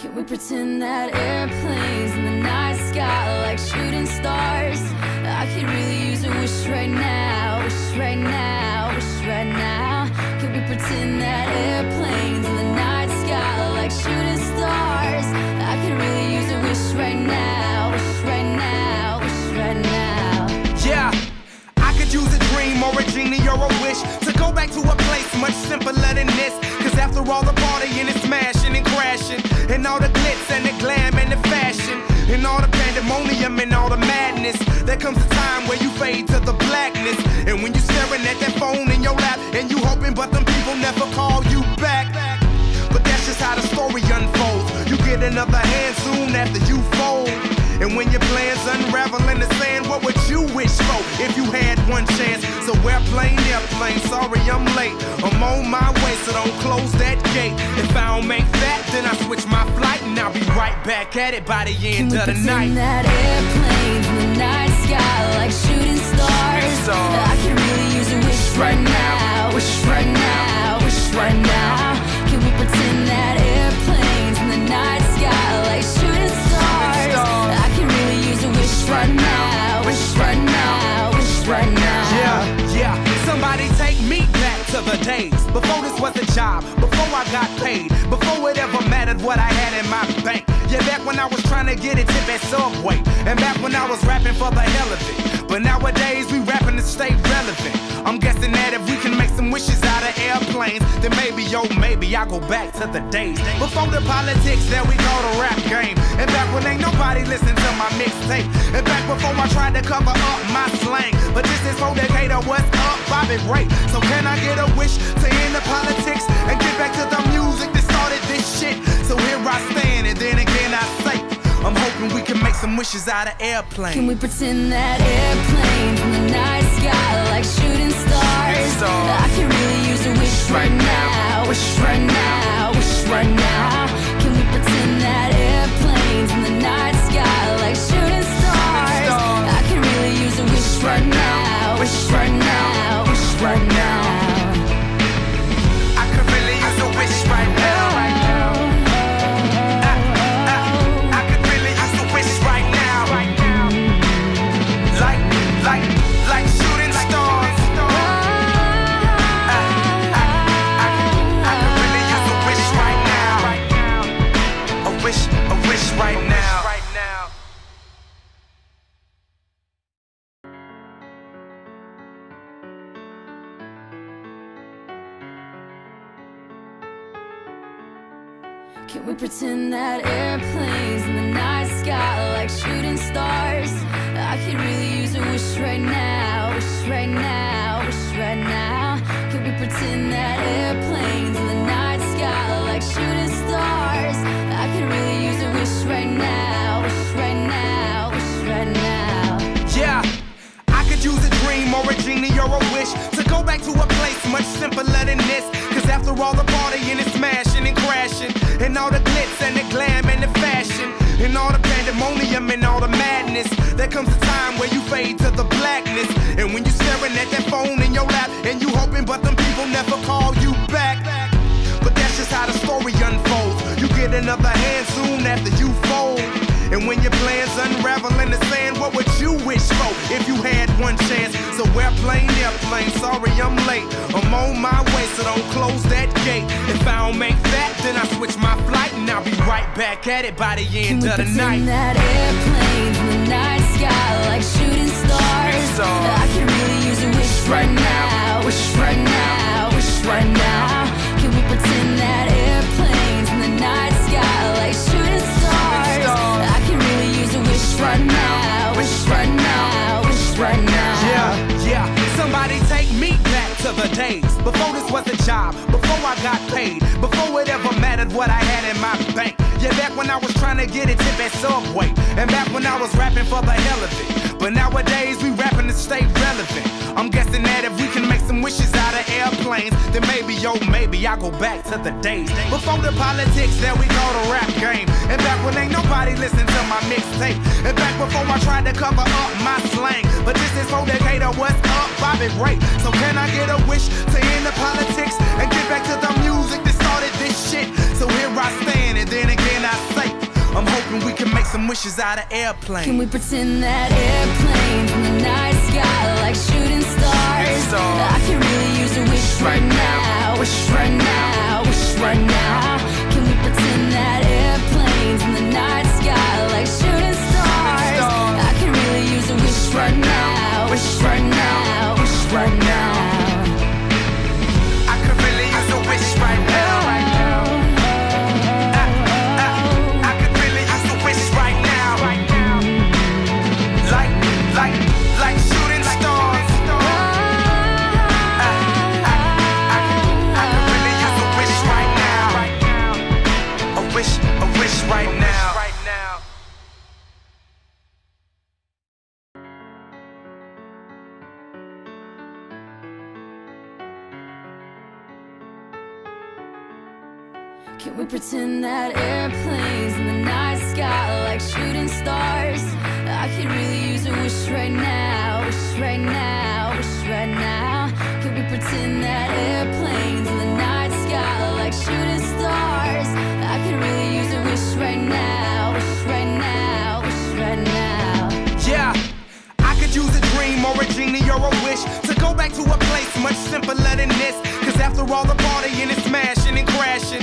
Can we pretend that airplanes in the night sky like shooting stars? I could really use a wish right now, wish right now, wish right now. Can we pretend that airplanes in the night sky like shooting stars? I could really use a wish right now, wish right now, wish right now. Yeah, I could use a dream or a genie or a wish to go back to a place much simpler than this. Cause after all the and all the glitz and the glam and the fashion, and all the pandemonium and all the madness, there comes a time where you fade to the blackness. And when you're staring at that phone in your lap, and you hoping, but them people never call you back. But that's just how the story unfolds. You get another hand soon after you fold. And when your plans unravel in the sand, what would you wish for if you had one chance? So airplane, airplane, sorry I'm late. I'm on my way, so don't close that gate. If I don't make that, then I switch my flight and I'll be right back at it by the Can end of the night. that airplanes in the night sky like shooting stars? stars. I could really use a wish right now, wish right now, wish right now. Can we pretend that right now, wish right now, wish right now. Yeah, yeah. Somebody take me back to the days before this was a job, before I got paid, before it ever mattered what I had in my bank. Yeah, back when I was trying to get a tip at Subway, and back when I was rapping for the hell of it. But nowadays we rapping I go back to the days before the politics that we call the rap game. And back when ain't nobody listen to my mixtape. And back before I tried to cover up my slang. But this is for Decatur, what's up, Bobby Ray? So can I get a wish to end the politics and get back to the music that started this shit? So here I stand, and then I'm hoping we can make some wishes out of airplanes. Can we pretend that airplanes in the night sky like shooting stars? stars. I can really use a wish right now, wish right now, wish Can we pretend that airplanes in the night sky are like shooting stars? I could really use a wish right now, wish right now, wish right now. Can we pretend that airplanes in the night sky are like shooting stars? I could really use a wish right now, wish right now, wish right now. Yeah, I could use a dream or a genie or a wish to go back to a place much simpler than this. Cause after all the partying and smashing and crashing, and all the glitz and the glam and the fashion, and all the pandemonium and all the madness, there comes a time where you fade to the blackness. And when you're staring at that phone in your lap, and you hoping, but them people never call you back. But that's just how the story unfolds. You get another hand soon after you fold. And when your plans unravel in the sand, what would you wish for if you had one chance? So airplane, airplane, sorry I'm late. I'm on my way, so don't close that gate. If I don't make that, then I switch my flight and I'll be right back at it by the Can end we of the night. The days before this was a job, before I got paid, before it ever mattered what I had in my bank. Yeah, back when I was trying to get a tip at Subway, and back when I was rapping for the hell of it. But nowadays we rapping to stay relevant. I'm guessing that if we can make some wishes out of airplanes, then maybe, yo, maybe I go back to the days before the politics that we call the rap game. And back when ain't nobody listen to my mixtape. And back before I tried to cover up my slang. But this is for Decatur, what's up, Bobby Ray? So can I get a wish to end the politics and get back to the music that started this shit? So here I stand, and then. Hoping we can make some wishes out of airplanes. Can we pretend that airplanes in the night sky like shooting stars? stars. I can really use a wish right now, wish right now, wish right now. Can we pretend that airplanes in the night sky like shooting stars? I could really use a wish right now, wish right now, wish right now. Can we pretend that airplanes in the night sky like shooting stars? I could really use a wish right now, wish right now, wish right now. Yeah, I could use a dream or a genie or a wish to go back to a place much simpler than this. Cause after all the partying and smashing and crashing,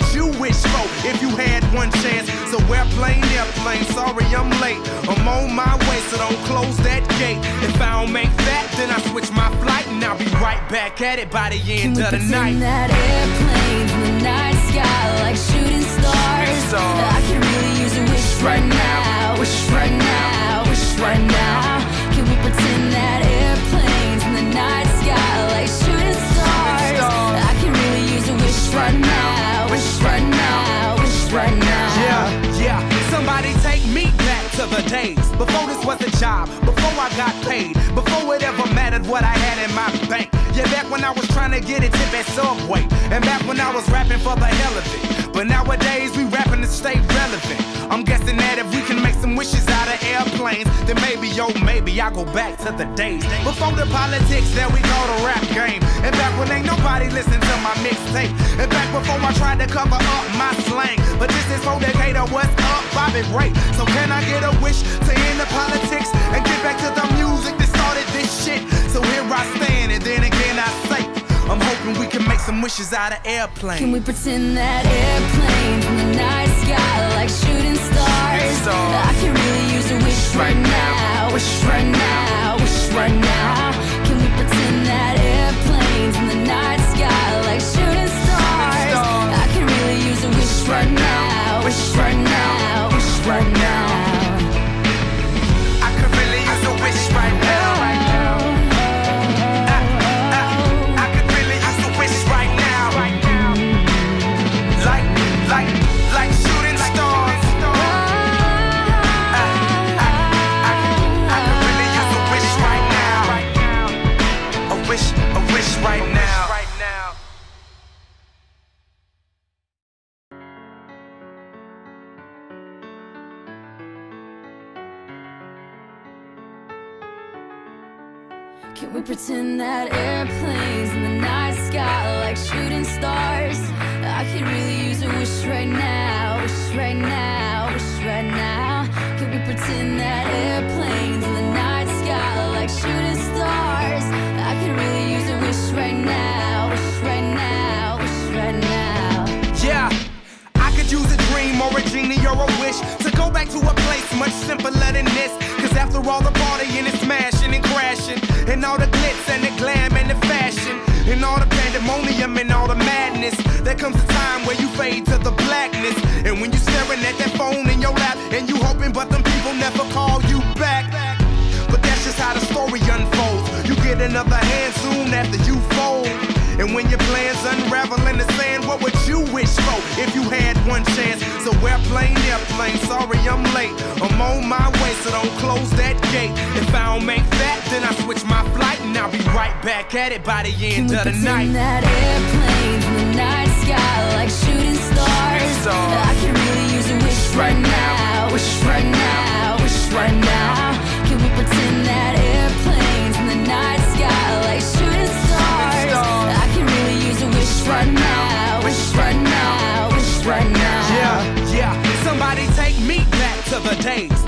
you wish for if you had one chance? So airplane, airplane, sorry I'm late. I'm on my way, so don't close that gate. If I don't make that, then I switch my flight and I'll be right back at it by the end of the night. that airplane in the night sky like shooting stars? stars. Days before this was a job, before I got paid, before it ever mattered what I had in my bank. Yeah, back when I was trying to get a tip at Subway, and back when I was rapping for the hell of it. But nowadays we rapping to stay relevant. I'm guessing that if we can make some wishes out of airplanes, then maybe, yo, maybe I'll go back to the days before the politics that we call the rap game, and back when ain't nobody listen to my mixtape, and back before I tried to cover up my slang. But this is for Decatur, what's up, Bobby Ray? So can I get a wish to end the politics and get back to the music that started this shit? So here I stand, and then again I say, I'm hoping we can make some wishes out of airplanes. Can we pretend that airplanes in the night sky like shooting stars? stars. I can really use a wish right now, wish right now, wish right now. Can we pretend that airplanes in the night sky like shooting stars? I could really use a wish right now, wish right now, wish right now. Can we pretend that airplanes in the night sky like shooting stars? I could really use a wish right now, wish right now, wish right now. Yeah, I could use a dream or a genie or a wish to go back to a place much simpler than this. After all the partying and smashing and crashing, and all the glitz and the glam and the fashion, and all the pandemonium and all the madness, there comes a time where you fade to the blackness. And when you're staring at that phone in your lap, and you hoping, but them people never call you back. But that's just how the story unfolds. You get another hand soon after you fold. And when your plans unravel the sand, what would you wish for if you had one chance? So airplane, airplane, sorry I'm late. I'm on my way, so don't close that gate. If I don't make that, then I switch my flight and I'll be right back at it by the end we of the night. that airplanes in the night sky like shooting stars? stars. I can really use a wish right now, wish right now,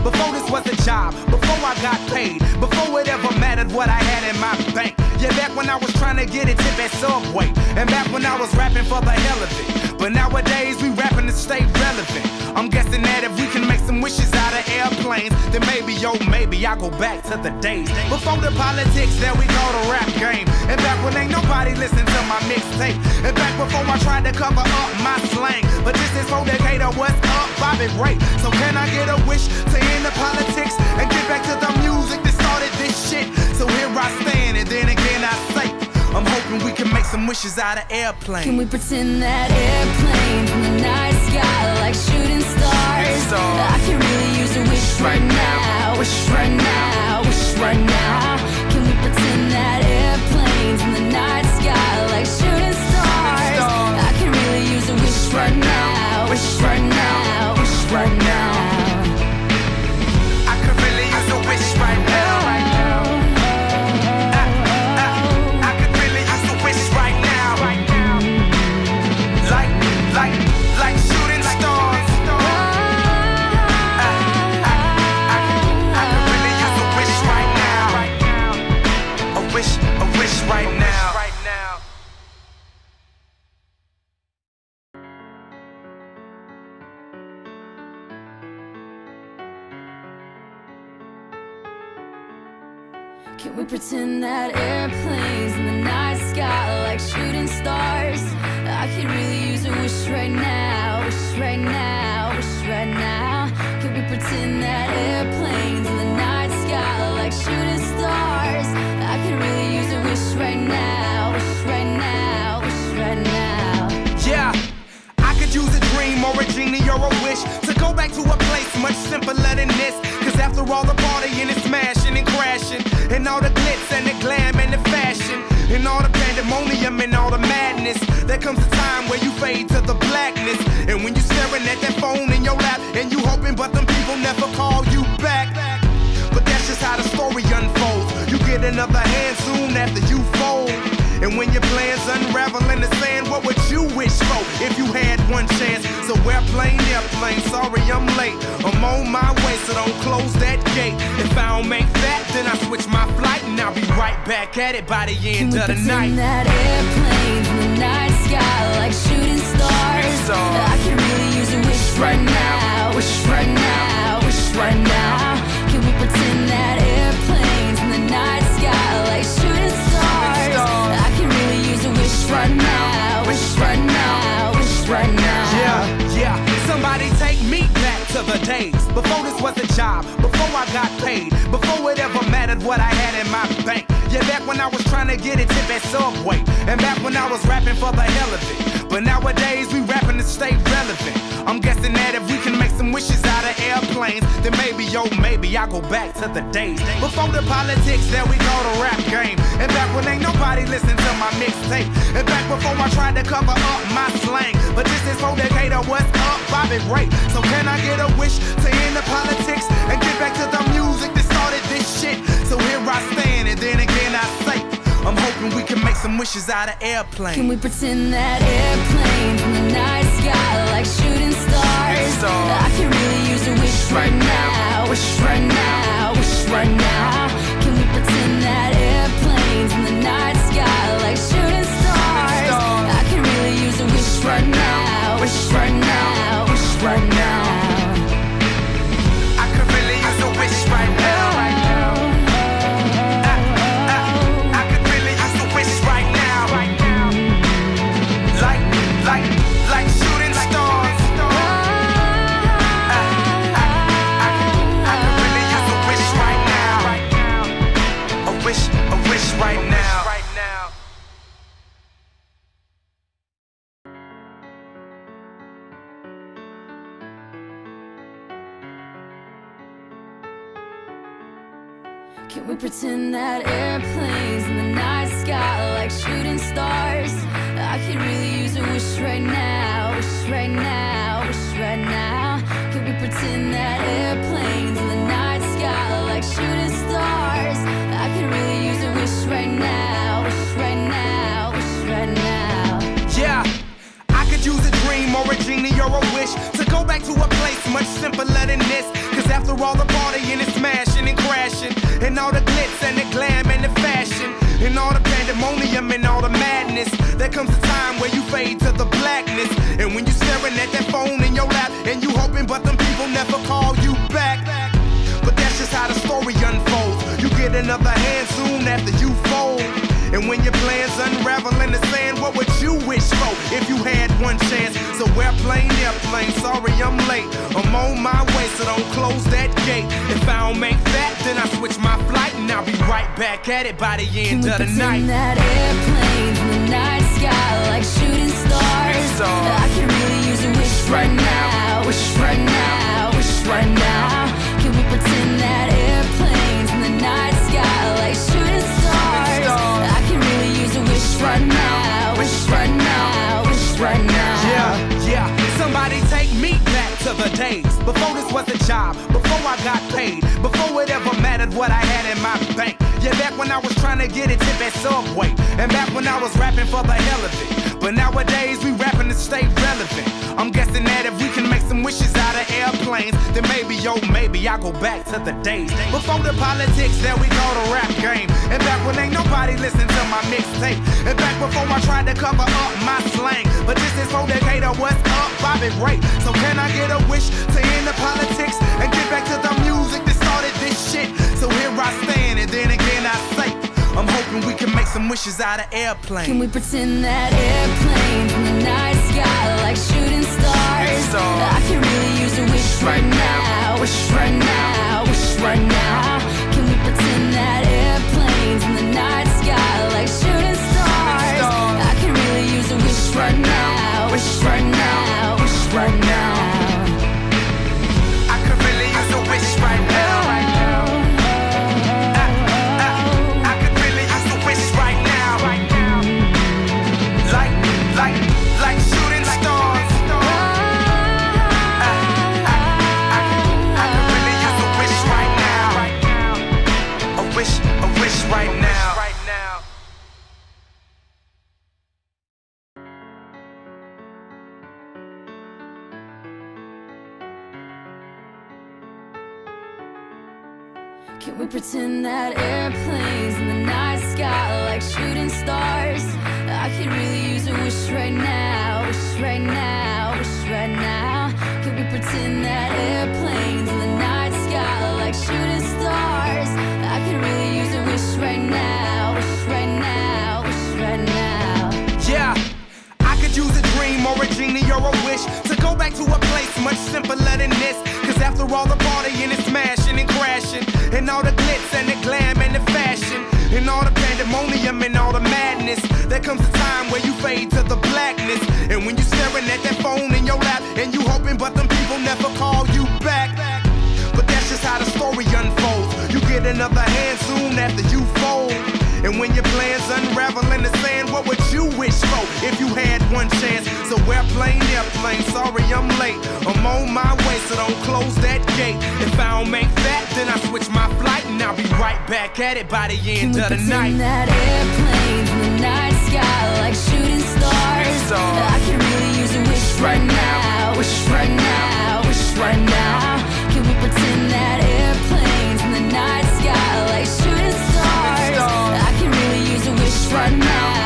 before this was a job, before I got paid, before it ever mattered what I had in my bank. Yeah, back when I was trying to get a tip at Subway, and back when I was rapping for the hell of it. But nowadays we rapping to stay relevant. I'm guessing that if we can make some wishes out of airplanes, then maybe, yo, maybe I'll go back to the days before the politics that we call the rap game, and back when ain't nobody listened to my mixtape, and back before I tried to cover up my slang. But this is for Decatur, what's up, Bobby Ray? So can I get a wish to end the politics and get back to the music I stand, and then again I say, I'm hoping we can make some wishes out of airplanes. Can we pretend that airplanes in the night sky like shooting stars? stars. I can really use a wish right now, wish right now, wish right now. Can we pretend that airplanes in the night sky like shooting stars? stars. I can really use a wish right now, wish right now, wish right now. Much simpler than this. Cause after all the partying and smashing and crashing, and all the glitz and the glam and the fashion, and all the pandemonium and all the madness, there comes a time where you fade to the blackness. And when you're staring at that phone in your lap, and you hoping, but them people never call you back. But that's just how the story unfolds. You get another hand soon after you fold. And when your plans unravel in the what would you wish for if you had one chance? So airplane, airplane, sorry I'm late. I'm on my way, so don't close that gate. If I don't make that, then I switch my flight and I'll be right back at it by the end of the night. that airplanes in the night sky like shooting stars? stars. I can really use a wish right now, wish right now, wish right now. Before this was a job, before I got paid, before it ever mattered what I had in my bank. Yeah, back when I was trying to get a tip at Subway, and back when I was rapping for the hell of it. But nowadays we rapping to stay relevant. I'm guessing that if we can make some wishes out of airplanes, then maybe, yo, maybe I go back to the days before the politics that we call the rap game. And back when ain't nobody listened to my mixtape. And back before I tried to cover up my slang. But this is for Decatur, what's up, Bobby Ray? So can I get a wish to the politics and get back to the music that started this shit? So here I stand, and then again I say, I'm hoping we can make some wishes out of airplanes. Can we pretend that airplanes in the night sky like shooting stars? I can really use a wish right now, wish right now, wish right now. Can we pretend that airplanes in the night sky like shooting stars? stars. I can really use a wish right now, wish right now, wish right now. Wish right now, wish right now, wish right now. Can we pretend that airplanes in the night sky are like shooting stars? I could really use a wish right now, wish right now, wish right now. Yeah, I could use a dream or a genie or a wish to go back to a place much simpler than this. Cause after all the partying and smashing and crashing, and all the glitz and the glam and the fashion, and all the pandemonium and all the madness, there comes a time where you fade to the blackness. And when you're staring at that phone in your lap, and you hoping, but them people never call you back. But that's just how the story unfolds. You get another hand soon after you fold. And when your plans unravel in the sand, what would you wish for if you had one chance? So airplane, airplane, sorry I'm late. I'm on my way, so don't close that gate. If I don't make that, then I switch my flight and I'll be right back at it by the end of the night. that airplanes in the night sky like shooting stars? stars. I can really use a wish right now, wish right now, wish right now. Before this was a job, before I got paid, before it ever mattered what I had in my bank. Yeah, back when I was trying to get a tip at Subway, and back when I was rapping for the hell of it. But nowadays we rapping to stay relevant. I'm guessing that if we can make some wishes out of airplanes, then maybe, yo, maybe I'll go back to the days before the politics that we call the rap game. And back when ain't nobody listen to my mixtape. And back before I tried to cover up my slang. But this is for Decatur, what's up, Bobby Ray? So can I get a wish wishes out of airplanes. Can we pretend that airplanes in the night sky like shooting stars? stars. I can really use a wish right now, wish right now, wish right now. Can we pretend that airplanes in the night sky like shooting stars? stars. I can really use a wish right now, wish right now, wish right now. I could really use a wish. Right now. Pretend that airplanes in the night sky like shooting stars? I could really use a wish right now, wish right now, wish right now. Yeah, I could use a dream or a genie or a wish to go back to a place much simpler than this. Cause after all the smashing and crashing, and all the glitz and the glam and the fashion, and all the pandemonium and all the madness, there comes a time where you fade to the blackness. And when you're staring at that phone in your lap, and you hoping, but them get another hand soon after you fold. And when your plans unravel in the sand, what would you wish for if you had one chance? So airplane, airplane, sorry I'm late. I'm on my way, so don't close that gate. If I don't make that, then I switch my flight and I'll be right back at it by the Can end we of the night. that airplanes in the night sky like shooting stars? stars. I can really use a wish right now, wish right now, wish right right now.